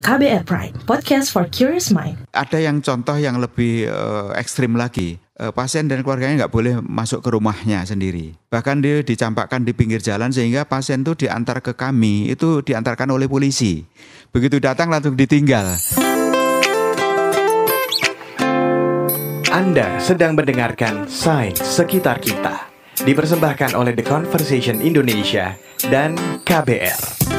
KBR Prime, podcast for curious mind. Ada yang contoh yang lebih uh, ekstrim lagi. Uh, pasien dan keluarganya nggak boleh masuk ke rumahnya sendiri. Bahkan dia dicampakkan di pinggir jalan sehingga pasien itu diantar ke kami, itu diantarkan oleh polisi. Begitu datang langsung ditinggal. Anda sedang mendengarkan Sains Sekitar Kita. Dipersembahkan oleh The Conversation Indonesia dan KBR.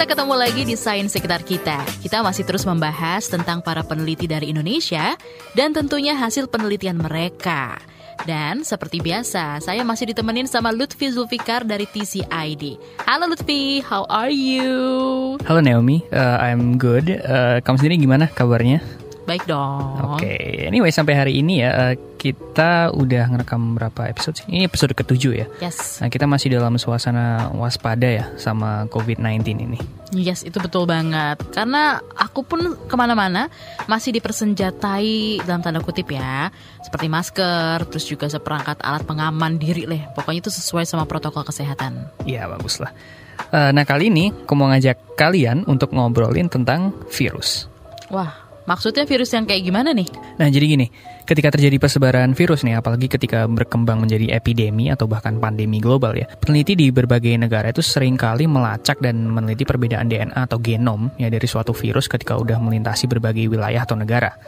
Kita ketemu lagi di Sains Sekitar Kita. Kita masih terus membahas tentang para peneliti dari Indonesia dan tentunya hasil penelitian mereka. Dan seperti biasa, saya masih ditemenin sama Lutfi Zulfikar dari TCID. Halo Lutfi, how are you? Halo Naomi, uh, I'm good. Uh, kamu sendiri gimana kabarnya? Baik dong. Oke, okay. anyway sampai hari ini ya uh, kita udah ngerekam berapa episode sih? Ini episode ketujuh ya. Yes. Nah kita masih dalam suasana waspada ya sama COVID-19 ini. Yes, itu betul banget. Karena aku pun ke mana-mana masih dipersenjatai dalam tanda kutip ya, seperti masker, terus juga seperangkat alat pengaman diri leh. Pokoknya itu sesuai sama protokol kesehatan. Iya bagus lah. Uh, nah kali ini aku mau ngajak kalian untuk ngobrolin tentang virus. Wah, Maksudnya virus yang kayak gimana nih? Nah, jadi gini, ketika terjadi persebaran virus nih, apalagi ketika berkembang menjadi epidemi atau bahkan pandemi global ya, peneliti di berbagai negara itu sering kali melacak dan meneliti perbedaan DNA atau genom ya dari suatu virus ketika udah melintasi berbagai wilayah atau negara.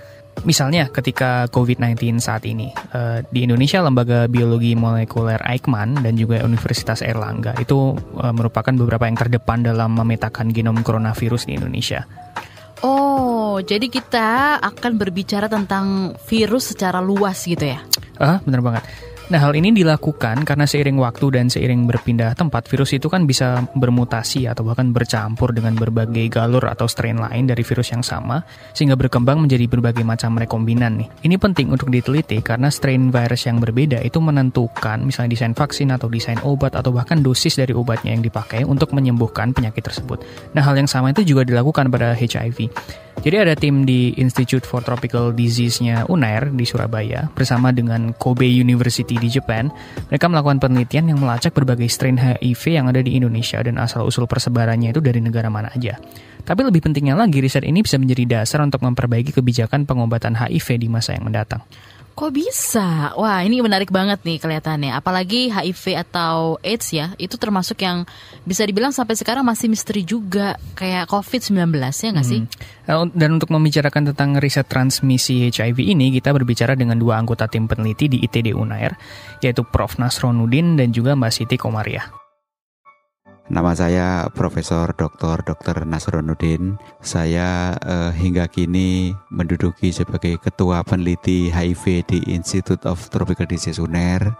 Misalnya ketika COVID-19 saat ini, uh, di Indonesia Lembaga Biologi Molekuler Eijkman dan juga Universitas Erlangga itu uh, merupakan beberapa yang terdepan dalam memetakan genom coronavirus di Indonesia. Oh, jadi kita akan berbicara tentang virus secara luas gitu ya? Ah, bener banget. Nah, hal ini dilakukan karena seiring waktu dan seiring berpindah tempat, virus itu kan bisa bermutasi atau bahkan bercampur dengan berbagai galur atau strain lain dari virus yang sama, sehingga berkembang menjadi berbagai macam rekombinan nih. Ini penting untuk diteliti karena strain virus yang berbeda itu menentukan misalnya desain vaksin atau desain obat atau bahkan dosis dari obatnya yang dipakai untuk menyembuhkan penyakit tersebut. Nah, hal yang sama itu juga dilakukan pada HIV. Jadi ada tim di Institute for Tropical Disease-nya UNAIR di Surabaya bersama dengan Kobe University di Jepang. Mereka melakukan penelitian yang melacak berbagai strain HIV yang ada di Indonesia dan asal-usul persebarannya itu dari negara mana aja. Tapi lebih pentingnya lagi, riset ini bisa menjadi dasar untuk memperbaiki kebijakan pengobatan HIV di masa yang mendatang. Kok bisa? Wah, ini menarik banget nih kelihatannya. Apalagi HIV atau AIDS ya, itu termasuk yang bisa dibilang sampai sekarang masih misteri juga, kayak COVID-19 ya nggak sih? Hmm. Eh, dan untuk membicarakan tentang riset transmisi HIV ini, kita berbicara dengan dua anggota tim peneliti di ITD Unair, yaitu Prof. Nasronudin dan juga Mbak Siti Komariah. Nama saya Profesor Dr. Dr. Nasronuddin. Saya eh, hingga kini menduduki sebagai Ketua Peneliti HIV di Institute of Tropical Disease UNER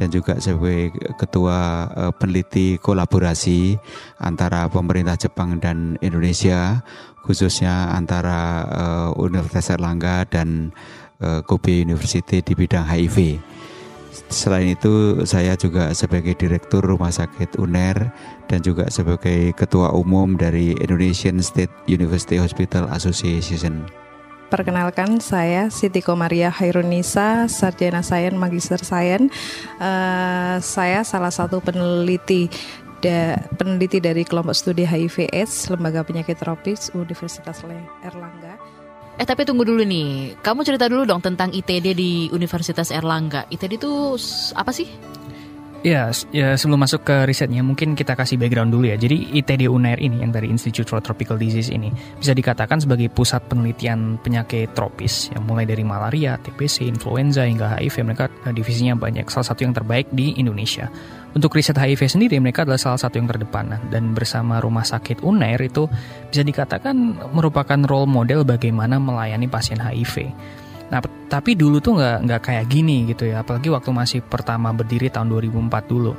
dan juga sebagai Ketua eh, Peneliti Kolaborasi antara pemerintah Jepang dan Indonesia, khususnya antara eh, Universitas Erlangga dan eh, Kobe University di bidang HIV. Selain itu, saya juga sebagai Direktur Rumah Sakit UNER dan juga sebagai Ketua Umum dari Indonesian State University Hospital Association. Perkenalkan saya Siti Komaria Hairunisa, Sarjana Sains Magister Sains. Uh, saya salah satu peneliti da, peneliti dari kelompok studi HIV/AIDS Lembaga Penyakit Tropis Universitas Erlangga. Eh tapi tunggu dulu nih, kamu cerita dulu dong tentang ITD di Universitas Erlangga. ITD itu apa sih? Ya, ya sebelum masuk ke risetnya mungkin kita kasih background dulu ya. Jadi ITD UNAIR ini yang dari Institute for Tropical Disease ini bisa dikatakan sebagai pusat penelitian penyakit tropis yang mulai dari malaria, TBC, influenza hingga HIV. Mereka eh, divisinya banyak. Salah satu yang terbaik di Indonesia. Untuk riset HIV sendiri mereka adalah salah satu yang terdepan dan bersama rumah sakit Unair itu bisa dikatakan merupakan role model bagaimana melayani pasien HIV. Nah, tapi dulu tuh nggak nggak kayak gini gitu ya, apalagi waktu masih pertama berdiri tahun 2004 dulu.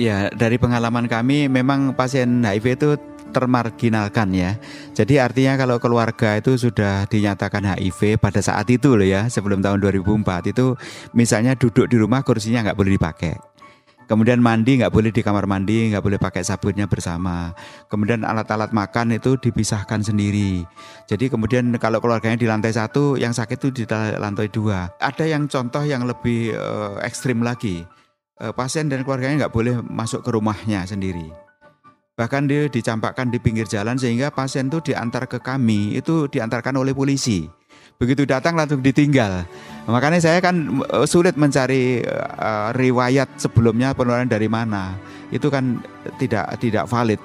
Ya, dari pengalaman kami memang pasien HIV itu termarginalkan ya. Jadi artinya kalau keluarga itu sudah dinyatakan HIV pada saat itu loh ya, sebelum tahun 2004 itu misalnya duduk di rumah kursinya nggak boleh dipakai. Kemudian mandi nggak boleh di kamar mandi, nggak boleh pakai sabunnya bersama. Kemudian alat-alat makan itu dipisahkan sendiri. Jadi kemudian kalau keluarganya di lantai satu, yang sakit itu di lantai dua. Ada yang contoh yang lebih uh, ekstrim lagi. eh, pasien dan keluarganya nggak boleh masuk ke rumahnya sendiri. Bahkan dia dicampakkan di pinggir jalan sehingga pasien itu diantar ke kami itu diantarkan oleh polisi. Begitu datang langsung ditinggal. Makanya saya kan eh, sulit mencari uh, riwayat sebelumnya penularan dari mana. Itu kan tidak tidak valid.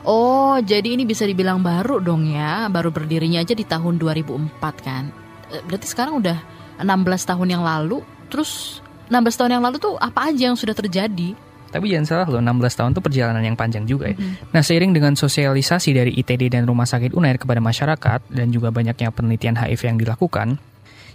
Oh, jadi ini bisa dibilang baru dong ya, baru berdirinya aja di tahun 2004 kan. Eh, berarti sekarang udah 16 tahun yang lalu, terus 16 tahun yang lalu tuh apa aja yang sudah terjadi? Tapi jangan salah loh, 16 tahun itu perjalanan yang panjang juga ya. Mm-hmm. Nah, seiring dengan sosialisasi dari ITD dan Rumah Sakit UNAIR kepada masyarakat dan juga banyaknya penelitian HIV yang dilakukan,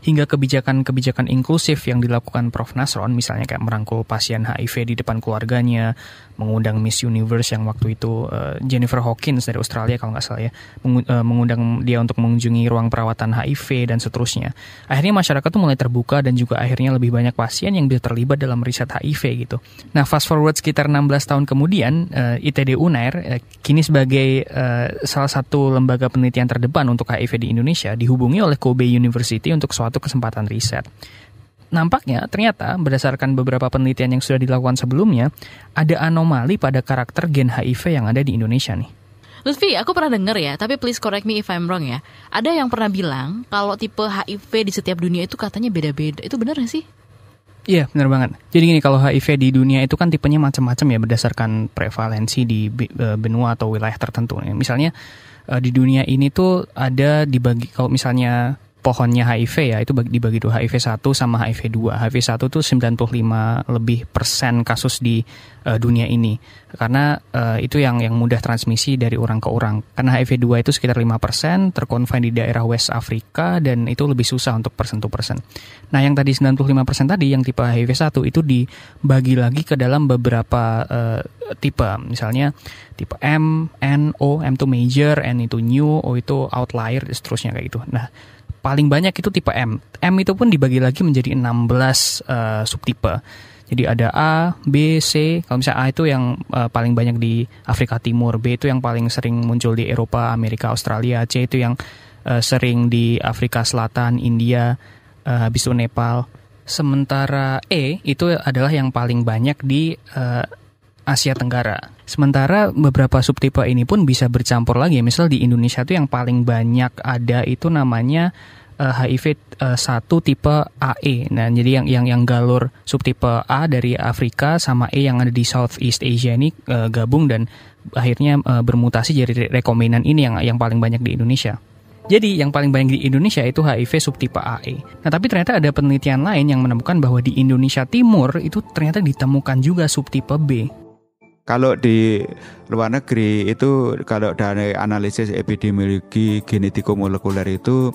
hingga kebijakan-kebijakan inklusif yang dilakukan Prof. Nasron, misalnya kayak merangkul pasien HIV di depan keluarganya, mengundang Miss Universe yang waktu itu uh, Jennifer Hawkins dari Australia kalau nggak salah ya, eh, mengundang dia untuk mengunjungi ruang perawatan HIV dan seterusnya. Akhirnya masyarakat tuh mulai terbuka dan juga akhirnya lebih banyak pasien yang bisa terlibat dalam riset HIV gitu. Nah, fast forward sekitar 16 tahun kemudian, uh, ITD UNAIR uh, kini sebagai uh, salah satu lembaga penelitian terdepan untuk HIV di Indonesia dihubungi oleh Kobe University untuk suatu suatu kesempatan riset. Nampaknya ternyata berdasarkan beberapa penelitian yang sudah dilakukan sebelumnya, ada anomali pada karakter gen HIV yang ada di Indonesia nih. Lutfi, aku pernah dengar ya, tapi please correct me if I'm wrong ya. Ada yang pernah bilang kalau tipe HIV di setiap dunia itu katanya beda-beda. Itu benar gak sih? Iya, benar banget. Jadi gini, kalau HIV di dunia itu kan tipenya macam-macam ya berdasarkan prevalensi di eh, benua atau wilayah tertentu. Misalnya eh, di dunia ini tuh ada dibagi kalau misalnya pohonnya HIV ya itu dibagi dua HIV 1 sama HIV 2. HIV 1 tuh 95 lebih persen kasus di uh, dunia ini. Karena uh, itu yang yang mudah transmisi dari orang ke orang. Karena HIV 2 itu sekitar 5 persen terkonfine di daerah West Afrika dan itu lebih susah untuk persen to persen. Nah, yang tadi 95 persen tadi yang tipe HIV 1 itu dibagi lagi ke dalam beberapa uh, tipe. Misalnya tipe M, N, O, M itu major, N itu new, O itu outlier, seterusnya kayak gitu. Nah, paling banyak itu tipe M. M itu pun dibagi lagi menjadi 16 uh, eh, subtipe. Jadi ada A, B, C. Kalau misalnya A itu yang uh, paling banyak di Afrika Timur, B itu yang paling sering muncul di Eropa, Amerika, Australia, C itu yang uh, sering di Afrika Selatan, India, uh, habis itu Nepal. Sementara E itu adalah yang paling banyak di uh, Asia Tenggara. Sementara beberapa subtipe ini pun bisa bercampur lagi. Misal di Indonesia itu yang paling banyak ada itu namanya uh, HIV uh, 1 tipe AE. Nah, jadi yang yang yang galur subtipe A dari Afrika sama E yang ada di Southeast Asia ini uh, gabung dan akhirnya uh, bermutasi jadi rekombinan ini yang yang paling banyak di Indonesia. Jadi yang paling banyak di Indonesia itu HIV subtipe AE. Nah tapi ternyata ada penelitian lain yang menemukan bahwa di Indonesia Timur itu ternyata ditemukan juga subtipe B. Kalau di luar negeri itu kalau dari analisis epidemiologi genetiko molekuler itu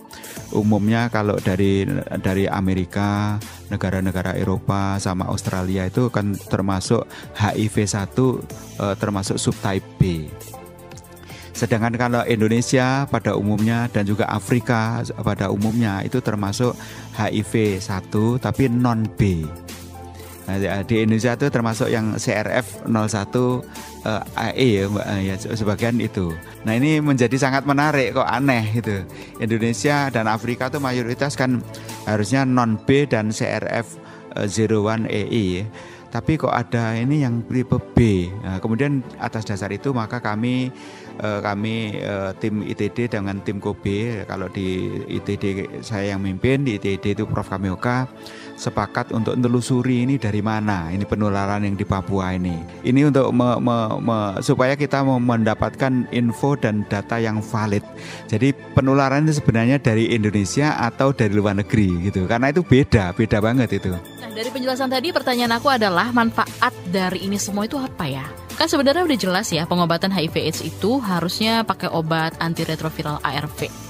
umumnya kalau dari dari Amerika, negara-negara Eropa sama Australia itu kan termasuk HIV 1 eh, termasuk subtype B. Sedangkan kalau Indonesia pada umumnya dan juga Afrika pada umumnya itu termasuk HIV 1 tapi non B. Nah, di Indonesia itu termasuk yang CRF 01 uh, AE ya Mbak eh, ya sebagian itu. Nah, ini menjadi sangat menarik kok aneh gitu. Indonesia dan Afrika itu mayoritas kan harusnya non B dan CRF uh, 01 EI. Tapi kok ada ini yang tipe B. Nah, kemudian atas dasar itu maka kami uh, kami tim ITD dengan tim Kobe kalau di ITD saya yang mimpin di ITD itu Prof Kamioka sepakat untuk menelusuri ini dari mana ini penularan yang di Papua ini. Ini untuk me, me, me, supaya kita mendapatkan info dan data yang valid. Jadi penularan itu sebenarnya dari Indonesia atau dari luar negeri gitu. Karena itu beda, beda banget itu. Nah, dari penjelasan tadi pertanyaan aku adalah manfaat dari ini semua itu apa ya? Kan sebenarnya udah jelas ya pengobatan HIV AIDS itu harusnya pakai obat antiretroviral ARV.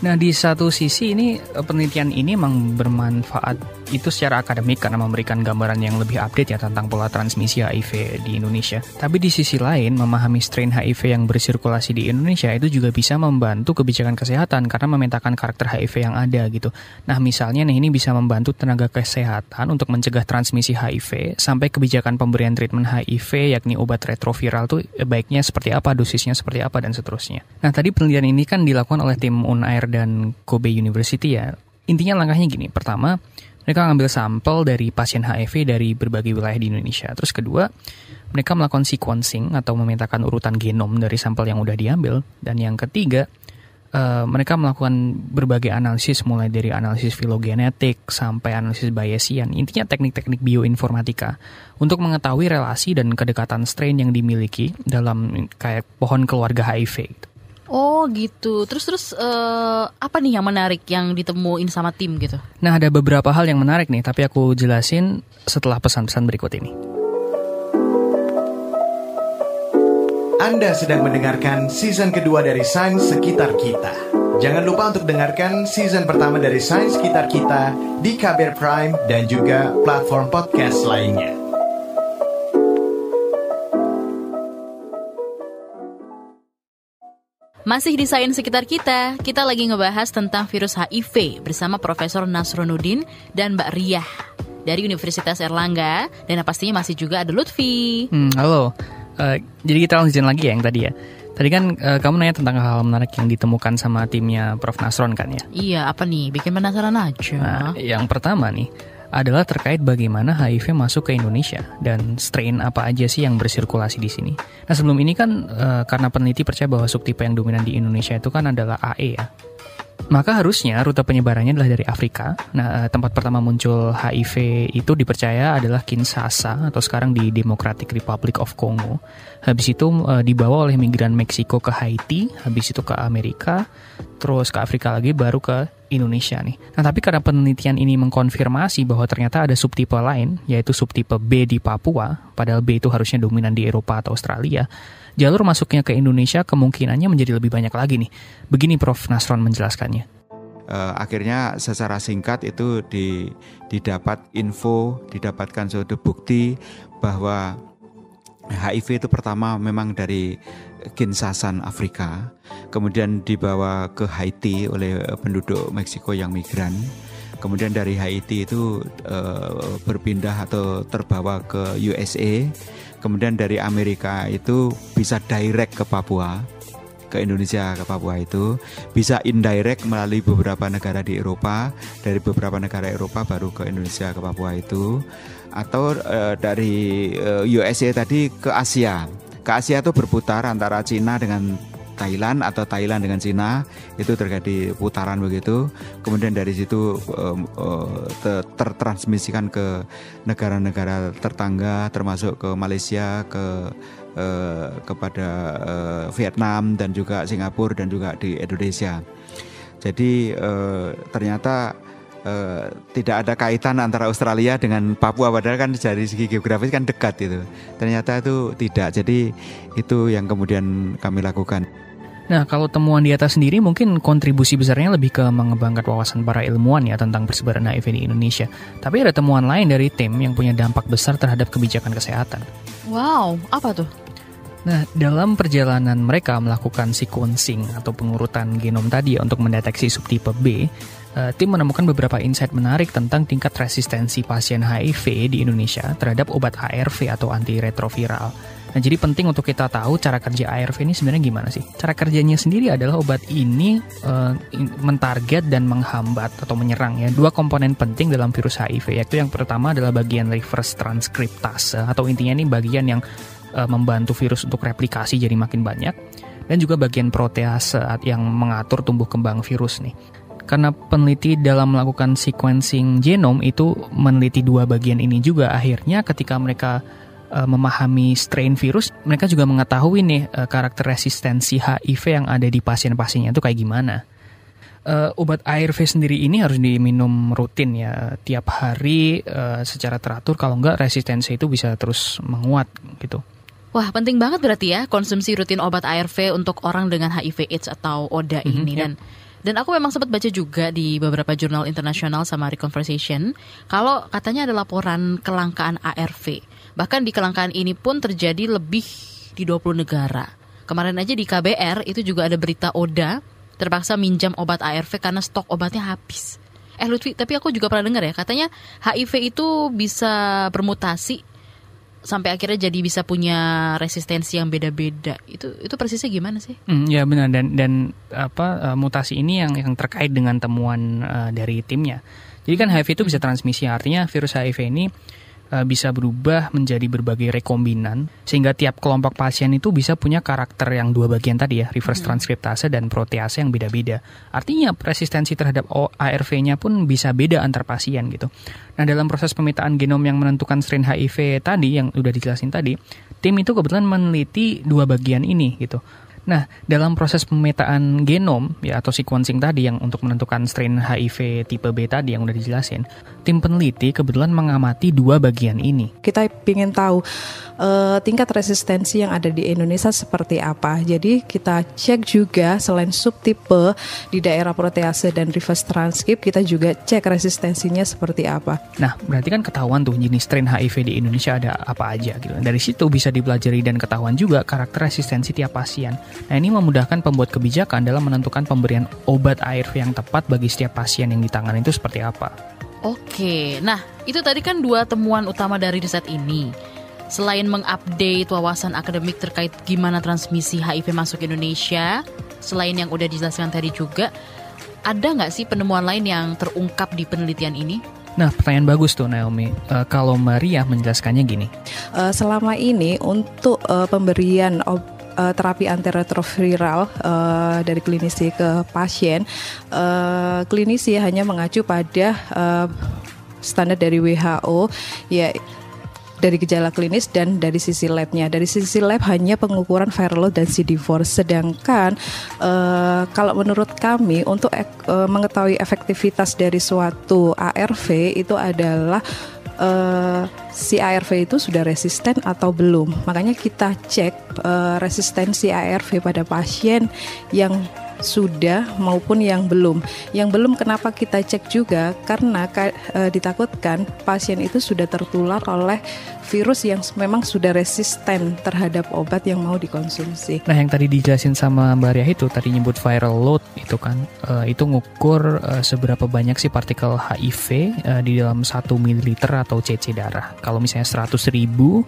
Nah di satu sisi ini eh, penelitian ini memang bermanfaat itu secara akademik karena memberikan gambaran yang lebih update ya tentang pola transmisi HIV di Indonesia. Tapi di sisi lain memahami strain HIV yang bersirkulasi di Indonesia itu juga bisa membantu kebijakan kesehatan karena memetakan karakter HIV yang ada gitu. Nah misalnya nih ini bisa membantu tenaga kesehatan untuk mencegah transmisi HIV sampai kebijakan pemberian treatment HIV yakni obat retroviral tuh baiknya seperti apa, dosisnya seperti apa dan seterusnya. Nah tadi penelitian ini kan dilakukan oleh tim Unair dan Kobe University ya. Intinya langkahnya gini, pertama mereka ngambil sampel dari pasien HIV dari berbagai wilayah di Indonesia. Terus kedua, mereka melakukan sequencing atau memetakan urutan genom dari sampel yang udah diambil. Dan yang ketiga, uh, mereka melakukan berbagai analisis mulai dari analisis filogenetik sampai analisis Bayesian. Intinya teknik-teknik bioinformatika untuk mengetahui relasi dan kedekatan strain yang dimiliki dalam kayak pohon keluarga HIV. Gitu. Oh gitu. Terus terus uh, apa nih yang menarik yang ditemuin sama tim gitu? Nah ada beberapa hal yang menarik nih, tapi aku jelasin setelah pesan-pesan berikut ini. Anda sedang mendengarkan season kedua dari Sains Sekitar Kita. Jangan lupa untuk dengarkan season pertama dari Sains Sekitar Kita di KBR Prime dan juga platform podcast lainnya. Masih di Sains Sekitar Kita, kita lagi ngebahas tentang virus HIV bersama Profesor Nasruddin dan Mbak Riah dari Universitas Erlangga dan pastinya masih juga ada Lutfi. Hmm, halo. Uh, jadi kita lanjutin lagi ya yang tadi ya. Tadi kan uh, kamu nanya tentang hal-hal menarik yang ditemukan sama timnya Prof Nasron kan ya? Iya, apa nih? Bikin penasaran aja. Nah, yang pertama nih, adalah terkait bagaimana HIV masuk ke Indonesia dan strain apa aja sih yang bersirkulasi di sini. Nah sebelum ini kan e, karena peneliti percaya bahwa subtipe yang dominan di Indonesia itu kan adalah AE ya. Maka harusnya rute penyebarannya adalah dari Afrika. Nah, eh, tempat pertama muncul HIV itu dipercaya adalah Kinshasa atau sekarang di Democratic Republic of Congo. Habis itu e, dibawa oleh migran Meksiko ke Haiti, habis itu ke Amerika, terus ke Afrika lagi, baru ke Indonesia nih. Nah, tapi karena penelitian ini mengkonfirmasi bahwa ternyata ada subtipe lain, yaitu subtipe B di Papua, padahal B itu harusnya dominan di Eropa atau Australia, jalur masuknya ke Indonesia kemungkinannya menjadi lebih banyak lagi nih. Begini Prof. Nasron menjelaskannya. Uh, akhirnya secara singkat itu di, didapat info, didapatkan suatu bukti bahwa HIV itu pertama memang dari Kinsasan Afrika, kemudian dibawa ke Haiti oleh penduduk Meksiko yang migran. Kemudian dari Haiti itu uh, berpindah atau terbawa ke USA. Kemudian dari Amerika itu bisa direct ke Papua, ke Indonesia ke Papua itu bisa indirect melalui beberapa negara di Eropa, dari beberapa negara Eropa baru ke Indonesia ke Papua itu atau uh, dari uh, USA tadi ke Asia. Ke Asia itu berputar antara Cina dengan Thailand atau Thailand dengan Cina itu terjadi putaran begitu. Kemudian dari situ um, uh, tertransmisikan ke negara-negara tetangga termasuk ke Malaysia, ke uh, kepada uh, Vietnam dan juga Singapura dan juga di Indonesia. Jadi uh, ternyata uh, tidak ada kaitan antara Australia dengan Papua padahal kan dari segi geografis kan dekat itu. Ternyata itu tidak. Jadi itu yang kemudian kami lakukan. Nah, kalau temuan di atas sendiri mungkin kontribusi besarnya lebih ke mengembangkan wawasan para ilmuwan ya tentang persebaran HIV di Indonesia. Tapi ada temuan lain dari tim yang punya dampak besar terhadap kebijakan kesehatan. Wow, apa tuh? Nah, dalam perjalanan mereka melakukan sequencing atau pengurutan genom tadi ya, untuk mendeteksi subtipe B, uh, tim menemukan beberapa insight menarik tentang tingkat resistensi pasien HIV di Indonesia terhadap obat ARV atau antiretroviral. Nah, jadi penting untuk kita tahu cara kerja ARV ini sebenarnya gimana sih? Cara kerjanya sendiri adalah obat ini uh, mentarget dan menghambat atau menyerang ya dua komponen penting dalam virus HIV, yaitu yang pertama adalah bagian reverse transkriptase atau intinya ini bagian yang uh, membantu virus untuk replikasi jadi makin banyak dan juga bagian protease yang mengatur tumbuh kembang virus nih karena peneliti dalam melakukan sequencing genom itu meneliti dua bagian ini juga akhirnya ketika mereka uh, memahami strain virus mereka juga mengetahui nih uh, karakter resistensi HIV yang ada di pasien-pasiennya itu kayak gimana. Uh, obat ARV sendiri ini harus diminum rutin ya tiap hari uh, secara teratur. Kalau enggak resistensi itu bisa terus menguat gitu. Wah, penting banget berarti ya konsumsi rutin obat ARV untuk orang dengan HIV AIDS atau ODA mm -hmm, ini. dan dan aku memang sempat baca juga di beberapa jurnal internasional sama Reconversation kalau katanya ada laporan kelangkaan ARV. Bahkan di kelangkaan ini pun terjadi lebih di 20 negara. Kemarin aja di KBR itu juga ada berita Oda terpaksa minjam obat ARV karena stok obatnya habis. Eh Lutfi, tapi aku juga pernah dengar ya, katanya HIV itu bisa bermutasi sampai akhirnya jadi bisa punya resistensi yang beda-beda itu itu persisnya gimana sih? Hmm, ya benar dan dan apa uh, mutasi ini yang yang terkait dengan temuan uh, dari timnya. Jadi kan HIV itu bisa transmisi, artinya virus HIV ini uh, bisa berubah menjadi berbagai rekombinan sehingga tiap kelompok pasien itu bisa punya karakter yang dua bagian tadi ya reverse transkriptase dan protease yang beda-beda. Artinya resistensi terhadap ARV-nya pun bisa beda antar pasien gitu. Nah dalam proses pemetaan genom yang menentukan strain HIV tadi yang udah dijelasin tadi tim itu kebetulan meneliti dua bagian ini gitu Nah, dalam proses pemetaan genom ya atau sequencing tadi yang untuk menentukan strain HIV tipe B tadi yang udah dijelasin, tim peneliti kebetulan mengamati dua bagian ini. Kita ingin tahu uh, tingkat resistensi yang ada di Indonesia seperti apa. Jadi kita cek juga selain subtipe di daerah protease dan reverse transcript, kita juga cek resistensinya seperti apa. Nah, berarti kan ketahuan tuh jenis strain HIV di Indonesia ada apa aja gitu. Dari situ bisa dipelajari dan ketahuan juga karakter resistensi tiap pasien. Nah, ini memudahkan pembuat kebijakan dalam menentukan pemberian obat ARV yang tepat bagi setiap pasien yang ditangani itu seperti apa. Oke, nah itu tadi kan dua temuan utama dari riset ini. Selain mengupdate wawasan akademik terkait gimana transmisi HIV masuk Indonesia, selain yang udah dijelaskan tadi juga, ada nggak sih penemuan lain yang terungkap di penelitian ini? Nah, pertanyaan bagus tuh Naomi. Uh, kalau Maria menjelaskannya gini. Uh, selama ini untuk uh, pemberian uh, terapi antiretroviral uh, dari klinisi ke pasien, uh, klinisi hanya mengacu pada uh, standar dari WHO ya dari gejala klinis dan dari sisi labnya. Dari sisi lab hanya pengukuran viral load dan CD4. Sedangkan uh, kalau menurut kami untuk uh, mengetahui efektivitas dari suatu ARV itu adalah uh, si ARV itu sudah resisten atau belum. Makanya kita cek uh, resistensi ARV pada pasien yang sudah maupun yang belum. Yang belum kenapa kita cek juga karena e, ditakutkan pasien itu sudah tertular oleh virus yang memang sudah resisten terhadap obat yang mau dikonsumsi. Nah, yang tadi dijelasin sama Mbak Ria itu tadi nyebut viral load itu kan e, itu ngukur e, seberapa banyak sih partikel HIV e, di dalam 1 ml atau cc darah. Kalau misalnya 100 ribu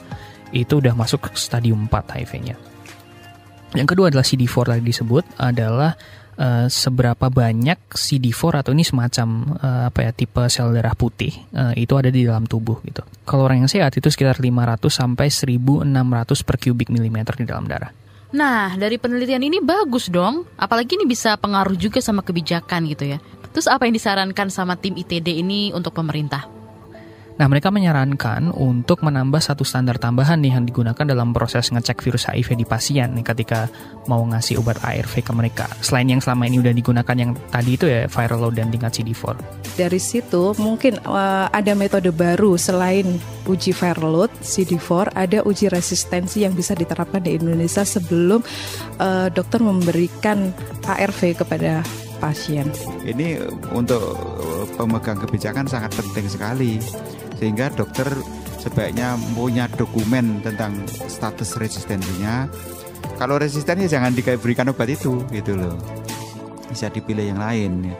itu udah masuk ke stadium 4 HIV-nya. Yang kedua adalah CD4 tadi disebut adalah uh, seberapa banyak CD4 atau ini semacam uh, apa ya tipe sel darah putih uh, itu ada di dalam tubuh gitu. Kalau orang yang sehat itu sekitar 500 sampai 1600 per kubik milimeter di dalam darah. Nah, dari penelitian ini bagus dong. Apalagi ini bisa pengaruh juga sama kebijakan gitu ya. Terus apa yang disarankan sama tim ITD ini untuk pemerintah? Nah, mereka menyarankan untuk menambah satu standar tambahan nih yang digunakan dalam proses ngecek virus HIV di pasien nih ketika mau ngasih obat ARV ke mereka. Selain yang selama ini udah digunakan yang tadi itu ya viral load dan tingkat CD4. Dari situ mungkin uh, ada metode baru selain uji viral load CD4, ada uji resistensi yang bisa diterapkan di Indonesia sebelum uh, dokter memberikan ARV kepada pasien. Ini untuk pemegang kebijakan sangat penting sekali sehingga dokter sebaiknya punya dokumen tentang status resistensinya. Kalau resisten ya jangan diberikan obat itu gitu loh. Bisa dipilih yang lain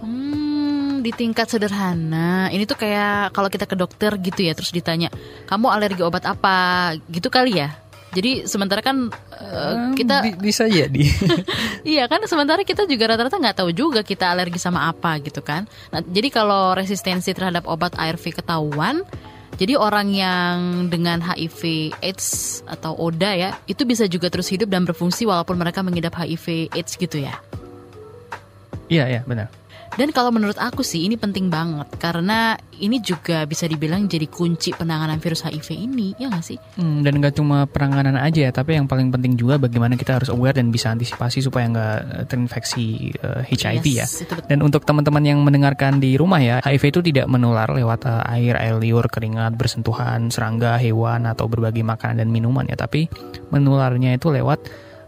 hmm, di tingkat sederhana ini tuh kayak kalau kita ke dokter gitu ya terus ditanya kamu alergi obat apa? Gitu kali ya jadi sementara kan uh, kita bisa jadi. iya kan sementara kita juga rata-rata nggak tahu juga kita alergi sama apa gitu kan. Nah, jadi kalau resistensi terhadap obat ARV ketahuan, jadi orang yang dengan HIV AIDS atau ODA ya, itu bisa juga terus hidup dan berfungsi walaupun mereka mengidap HIV AIDS gitu ya. Iya, iya, benar. Dan kalau menurut aku sih ini penting banget karena ini juga bisa dibilang jadi kunci penanganan virus HIV ini, ya nggak sih? Hmm, dan nggak cuma penanganan aja ya, tapi yang paling penting juga bagaimana kita harus aware dan bisa antisipasi supaya nggak terinfeksi uh, eh, HIV yes, ya. Dan untuk teman-teman yang mendengarkan di rumah ya, HIV itu tidak menular lewat uh, air, air liur, keringat, bersentuhan, serangga, hewan atau berbagai makanan dan minuman ya, tapi menularnya itu lewat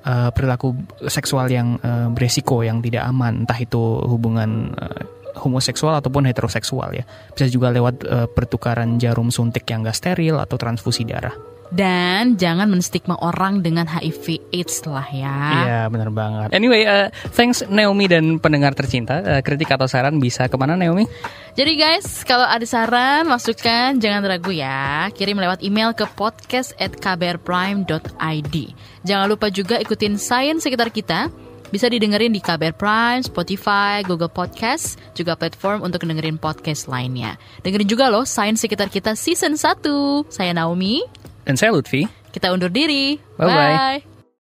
uh, perilaku seksual yang uh, beresiko yang tidak aman entah itu hubungan uh, homoseksual ataupun heteroseksual ya. Bisa juga lewat uh, pertukaran jarum suntik yang gak steril atau transfusi darah dan jangan menstigma orang dengan HIV AIDS lah ya. Iya benar banget. Anyway, uh, thanks Naomi dan pendengar tercinta. Uh, kritik atau saran bisa ke mana Naomi? Jadi guys, kalau ada saran, masukan, jangan ragu ya. Kirim lewat email ke podcast at kbrprime.id. Jangan lupa juga ikutin Science sekitar kita Bisa didengerin di KBR Prime, Spotify, Google Podcast, juga platform untuk dengerin podcast lainnya. Dengerin juga loh Sains Sekitar Kita Season 1. Saya Naomi. Dan saya Lutfi. Kita undur diri. Bye-bye. Bye.